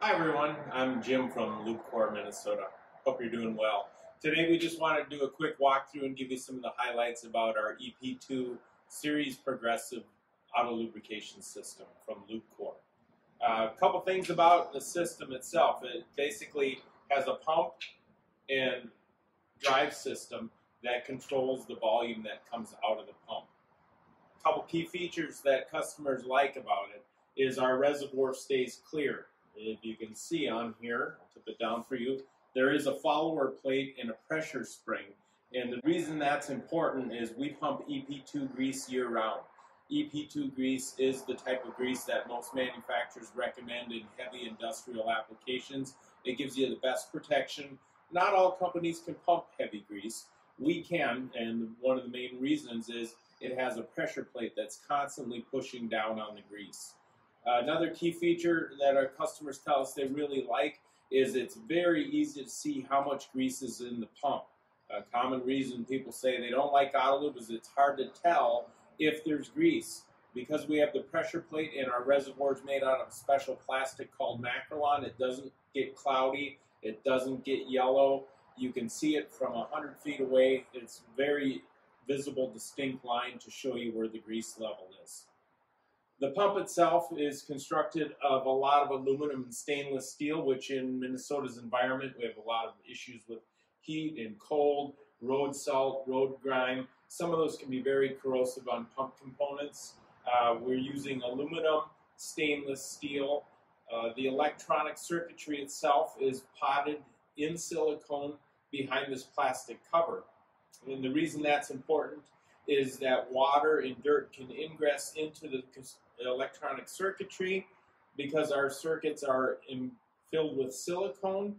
Hi everyone, I'm Jim from LubeCore, Minnesota. Hope you're doing well. Today we just wanted to do a quick walkthrough and give you some of the highlights about our EP2 Series Progressive Auto Lubrication System from LubeCore. Uh, a couple things about the system itself. It basically has a pump and drive system that controls the volume that comes out of the pump. A couple key features that customers like about it is our reservoir stays clear. If you can see on here, I'll tip it down for you, there is a follower plate and a pressure spring. And the reason that's important is we pump EP2 grease year round. EP2 grease is the type of grease that most manufacturers recommend in heavy industrial applications. It gives you the best protection. Not all companies can pump heavy grease. We can, and one of the main reasons is it has a pressure plate that's constantly pushing down on the grease. Another key feature that our customers tell us they really like is it's very easy to see how much grease is in the pump. A common reason people say they don't like Autolube is it's hard to tell if there's grease. Because we have the pressure plate and our reservoir is made out of special plastic called Makrolon, it doesn't get cloudy, it doesn't get yellow. You can see it from 100 feet away. It's very visible, distinct line to show you where the grease level is. The pump itself is constructed of a lot of aluminum and stainless steel, which in Minnesota's environment, we have a lot of issues with heat and cold, road salt, road grime. Some of those can be very corrosive on pump components. Uh, we're using aluminum, stainless steel. Uh, the electronic circuitry itself is potted in silicone behind this plastic cover. And the reason that's important is that water and dirt can ingress into the electronic circuitry because our circuits are in, filled with silicone.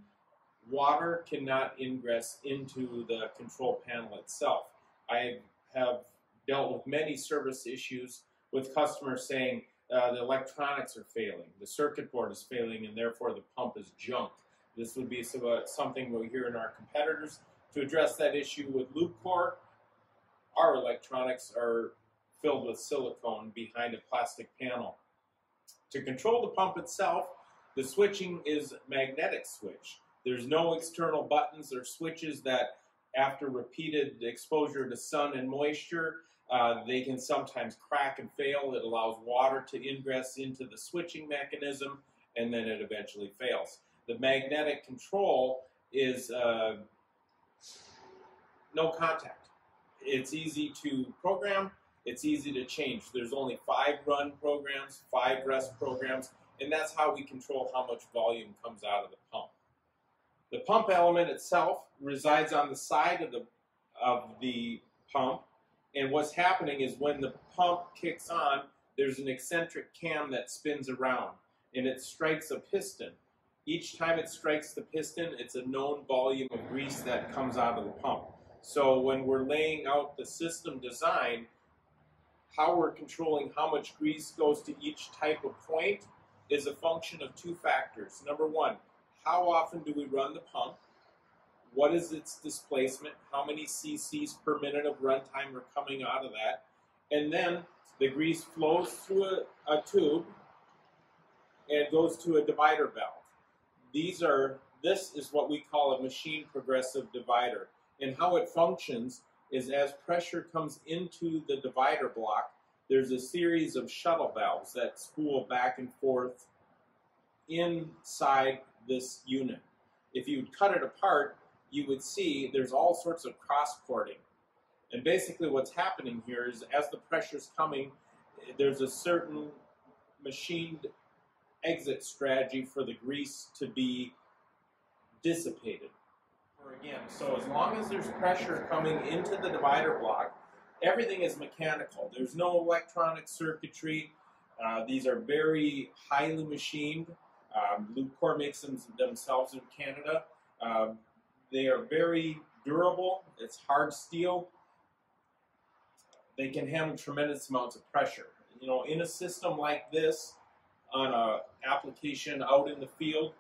Water cannot ingress into the control panel itself. I have dealt with many service issues with customers saying uh, the electronics are failing, the circuit board is failing, and therefore the pump is junk. This would be something we hear in our competitors. To address that issue with LubeCore, our electronics are filled with silicone behind a plastic panel. To control the pump itself, the switching is magnetic switch. There's no external buttons or switches that after repeated exposure to sun and moisture, uh, they can sometimes crack and fail. It allows water to ingress into the switching mechanism and then it eventually fails. The magnetic control is uh, no contact. It's easy to program, it's easy to change. There's only five run programs, five rest programs, and that's how we control how much volume comes out of the pump. The pump element itself resides on the side of the, of the pump, and what's happening is when the pump kicks on, there's an eccentric cam that spins around, and it strikes a piston. Each time it strikes the piston, it's a known volume of grease that comes out of the pump. So when we're laying out the system design, how we're controlling how much grease goes to each type of point is a function of two factors. Number one, how often do we run the pump? What is its displacement? How many cc's per minute of runtime are coming out of that? And then the grease flows through a, a tube and goes to a divider valve. These are, this is what we call a machine progressive divider. And how it functions is as pressure comes into the divider block, there's a series of shuttle valves that spool back and forth inside this unit. If you cut it apart, you would see there's all sorts of cross-porting. And basically what's happening here is as the pressure's coming, there's a certain machined exit strategy for the grease to be dissipated again. So as long as there's pressure coming into the divider block, everything is mechanical. There's no electronic circuitry. Uh, these are very highly machined. Um, LubeCore makes them themselves in Canada. Uh, they are very durable. It's hard steel. They can handle tremendous amounts of pressure. You know, in a system like this, on a application out in the field,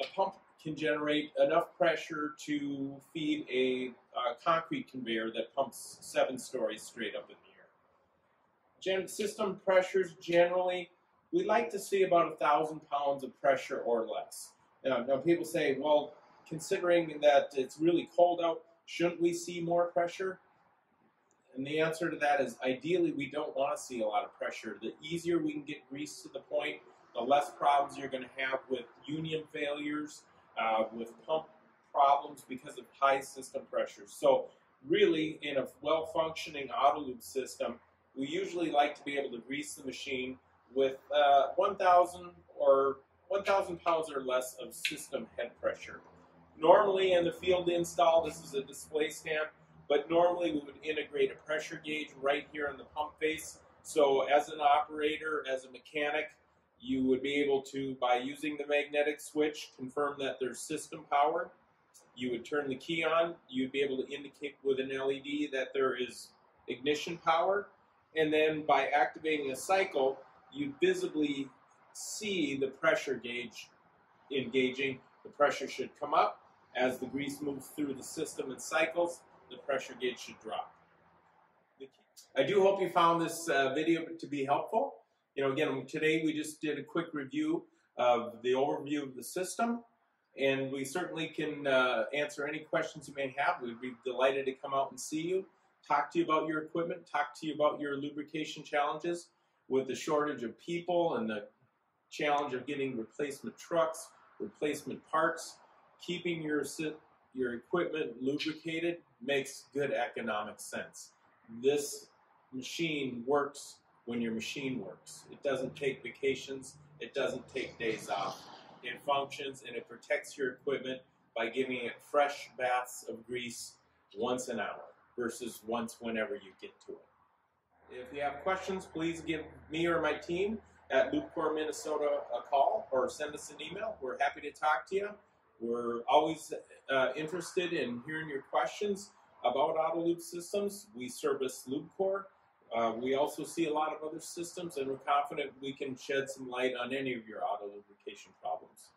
a pump can generate enough pressure to feed a uh, concrete conveyor that pumps seven stories straight up in the air. Gen system pressures generally we like to see about a thousand pounds of pressure or less. Now, now people say, well, considering that it's really cold out, shouldn't we see more pressure? And the answer to that is ideally we don't want to see a lot of pressure. The easier we can get grease to the point, the less problems you're going to have with union failures, uh, with pump problems because of high system pressures. So really, in a well-functioning auto lube system, we usually like to be able to grease the machine with uh, 1,000 or 1,000 pounds or less of system head pressure. Normally in the field install, this is a display stamp, but normally we would integrate a pressure gauge right here in the pump face. So as an operator, as a mechanic, you would be able to, by using the magnetic switch, confirm that there's system power. You would turn the key on. You'd be able to indicate with an LED that there is ignition power. And then by activating a cycle, you visibly see the pressure gauge engaging. The pressure should come up. As the grease moves through the system and cycles, the pressure gauge should drop. I do hope you found this uh, video to be helpful. You know, again, today we just did a quick review of the overview of the system, and we certainly can uh, answer any questions you may have. We'd be delighted to come out and see you, talk to you about your equipment, talk to you about your lubrication challenges with the shortage of people and the challenge of getting replacement trucks, replacement parts, keeping your your equipment lubricated makes good economic sense. This machine works when your machine works. It doesn't take vacations, it doesn't take days off. It functions and it protects your equipment by giving it fresh baths of grease once an hour versus once whenever you get to it. If you have questions, please give me or my team at Lubecore Minnesota a call or send us an email. We're happy to talk to you. We're always uh, interested in hearing your questions about auto lube systems. We service Lubecore. Uh, we also see a lot of other systems, and we're confident we can shed some light on any of your auto lubrication problems.